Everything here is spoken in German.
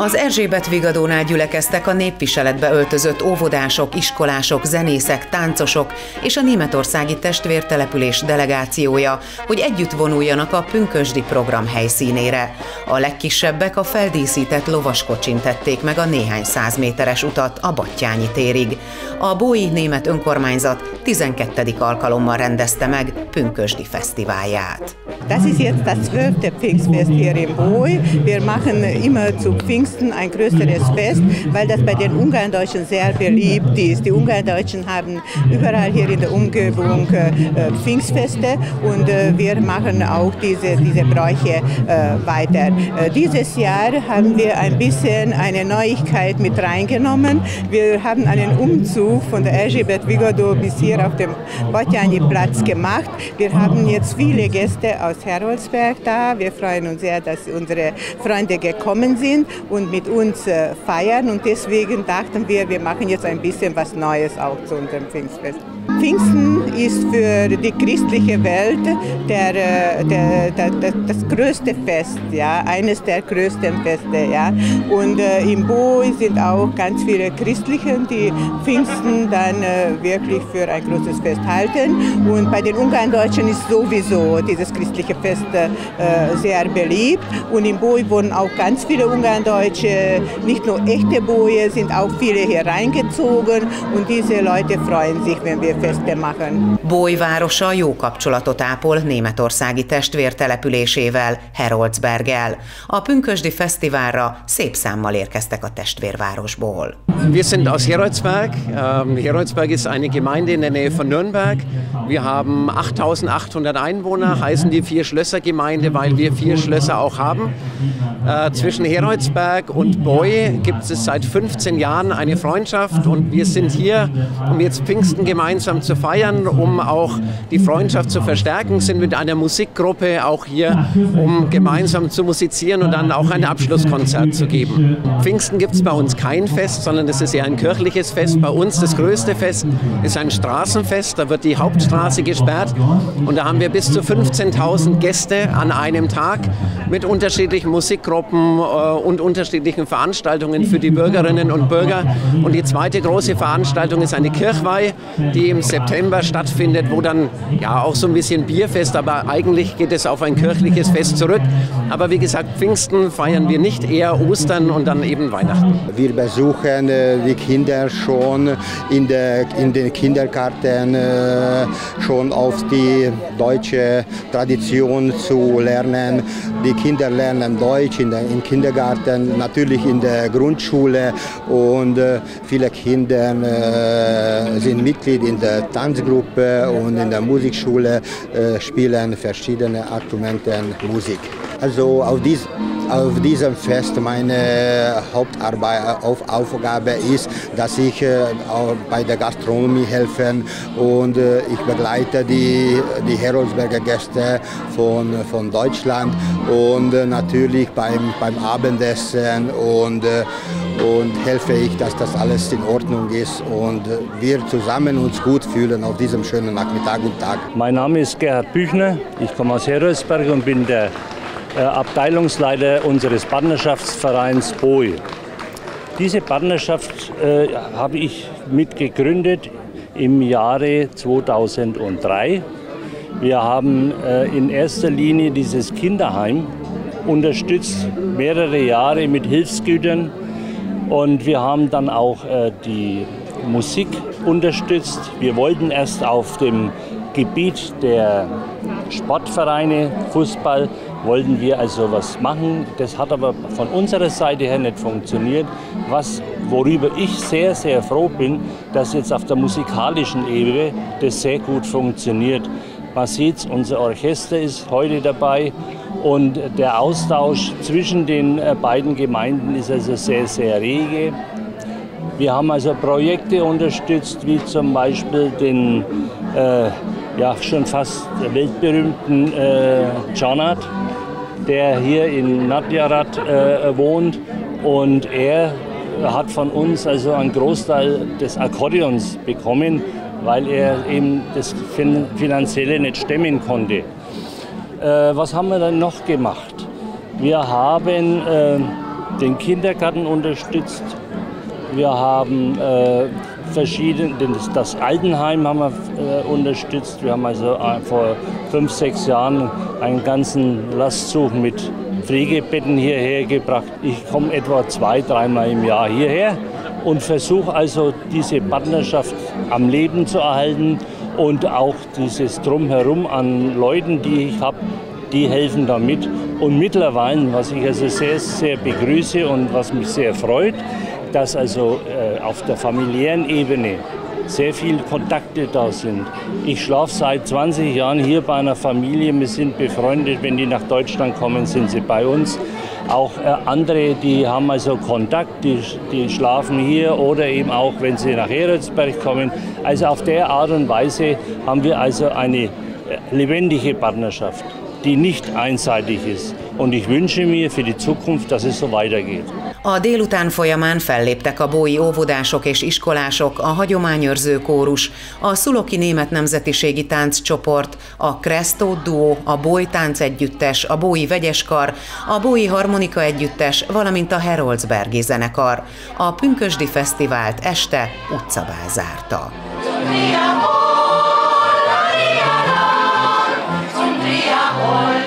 Az Erzsébet Vigadónál gyülekeztek a népviseletbe öltözött óvodások, iskolások, zenészek, táncosok és a németországi testvértelepülés delegációja, hogy együtt vonuljanak a pünkösdi program helyszínére. A legkisebbek a feldíszített lovaskocsin tették meg a néhány száz méteres utat a Battyányi térig. A Bói Német Önkormányzat 12. alkalommal rendezte meg pünkösdi fesztiválját. Das ist jetzt das zwölfte Pfingstfest hier in Boy. Wir machen immer zu Pfingsten ein größeres Fest, weil das bei den Ungarndeutschen sehr beliebt ist. Die Ungarndeutschen haben überall hier in der Umgebung äh, Pfingstfeste und äh, wir machen auch diese, diese Bräuche äh, weiter. Äh, dieses Jahr haben wir ein bisschen eine Neuigkeit mit reingenommen. Wir haben einen Umzug von der Erzsébet Vigadó bis hier auf dem Botjani Platz gemacht. Wir haben jetzt viele Gäste aus Heroldsberg da. Wir freuen uns sehr, dass unsere Freunde gekommen sind und mit uns äh, feiern. Und deswegen dachten wir, wir machen jetzt ein bisschen was Neues auch zu unserem Pfingstfest. Pfingsten ist für die christliche Welt der, äh, der, der, der, das größte Fest, ja, eines der größten Feste. Ja. Und äh, im Bo sind auch ganz viele Christliche, die Pfingsten dann äh, wirklich für ein großes Fest halten. Und bei den Ungarndeutschen ist sowieso dieses christliche Fest äh, sehr beliebt. Und im Boe wohnen auch ganz viele Ungarndeutsche, nicht nur echte Boje, sind auch viele hier reingezogen. Und diese Leute freuen sich, wenn wir Feste machen. Boy városa jó kapcsolatot ápol németországi testvértelepülésével, Heroldsberggel. A Pünkösdi Fesztiválra szép számmal érkeztek a testvérvárosból. Wir sind aus Heroldsberg. Ähm, Heroldsberg ist eine Gemeinde in der Nähe von Nürnberg. Wir haben 8800 Einwohner, heißen die Vier-Schlösser-Gemeinde, weil wir vier Schlösser auch haben. Äh, zwischen Heroldsberg und Boy gibt es seit 15 Jahren eine Freundschaft und wir sind hier, um jetzt Pfingsten gemeinsam zu feiern, um auch die Freundschaft zu verstärken, sind mit einer Musikgruppe auch hier, um gemeinsam zu musizieren und dann auch ein Abschlusskonzert zu geben. Pfingsten gibt es bei uns kein Fest, sondern es ist eher ein kirchliches Fest. Bei uns das größte Fest ist ein Straßenfest, da wird die Hauptstraße gesperrt und da haben wir bis zu 15.000 Gäste an einem Tag mit unterschiedlichen Musikgruppen äh, und unterschiedlichen Veranstaltungen für die Bürgerinnen und Bürger. Und die zweite große Veranstaltung ist eine Kirchweih, die im September stattfindet, wo dann ja auch so ein bisschen Bierfest, aber eigentlich geht es auf ein kirchliches Fest zurück. Aber wie gesagt, Pfingsten feiern wir nicht, eher Ostern und dann eben Weihnachten. Wir besuchen äh, die Kinder schon in, der, in den Kindergarten, äh, schon auf die deutsche Tradition zu lernen. Die Kinder lernen Deutsch in der, im Kindergarten, natürlich in der Grundschule und äh, viele Kinder sind Mitglied in der Tanzgruppe und in der Musikschule äh, spielen verschiedene Instrumente Musik. Also auf, dies, auf diesem Fest meine Hauptaufgabe ist, dass ich äh, bei der Gastronomie helfe und äh, ich begleite die, die Heroldsberger Gäste von, von Deutschland und natürlich beim, beim Abendessen und, und helfe ich, dass das alles in Ordnung ist und wir zusammen uns gut fühlen auf diesem schönen Nachmittag und Tag. Mein Name ist Gerhard Büchner, ich komme aus Heroldsberg und bin der äh, Abteilungsleiter unseres Partnerschaftsvereins BOI. Diese Partnerschaft äh, habe ich mitgegründet im Jahre 2003. Wir haben äh, in erster Linie dieses Kinderheim unterstützt, mehrere Jahre mit Hilfsgütern. Und wir haben dann auch äh, die Musik unterstützt. Wir wollten erst auf dem Gebiet der Sportvereine, Fußball, wollten wir also was machen. Das hat aber von unserer Seite her nicht funktioniert. Was, worüber ich sehr, sehr froh bin, dass jetzt auf der musikalischen Ebene das sehr gut funktioniert. Man sieht, unser Orchester ist heute dabei und der Austausch zwischen den äh, beiden Gemeinden ist also sehr, sehr rege. Wir haben also Projekte unterstützt, wie zum Beispiel den äh, ja, schon fast weltberühmten äh, der hier in Nadjarat äh, wohnt. Und er hat von uns also einen Großteil des Akkordeons bekommen, weil er eben das Finanzielle nicht stemmen konnte. Äh, was haben wir dann noch gemacht? Wir haben äh, den Kindergarten unterstützt. Wir haben äh, verschiedene, das Altenheim haben wir äh, unterstützt. Wir haben also vor fünf, sechs Jahren einen ganzen Lastzug mit Pflegebetten hierher gebracht. Ich komme etwa zwei, dreimal im Jahr hierher und versuche also diese Partnerschaft am Leben zu erhalten und auch dieses Drumherum an Leuten, die ich habe, die helfen damit. Und mittlerweile, was ich also sehr, sehr begrüße und was mich sehr freut, dass also äh, auf der familiären Ebene sehr viele Kontakte da sind. Ich schlafe seit 20 Jahren hier bei einer Familie. Wir sind befreundet. Wenn die nach Deutschland kommen, sind sie bei uns. Auch äh, andere, die haben also Kontakt, die, die schlafen hier oder eben auch, wenn sie nach Heroldsberg kommen. Also auf der Art und Weise haben wir also eine äh, lebendige Partnerschaft, die nicht einseitig ist. Und ich wünsche mir für die Zukunft, dass es so weitergeht. A délután folyamán felléptek a bói óvodások és iskolások, a hagyományőrző kórus, a szuloki német nemzetiségi tánccsoport, a Cresto Duo, a Bói Tánc Együttes, a Bói Vegyeskar, a Bói Harmonika Együttes, valamint a Heroldsbergi zenekar. A Pünkösdi Fesztivált este utcabál zárta. Zum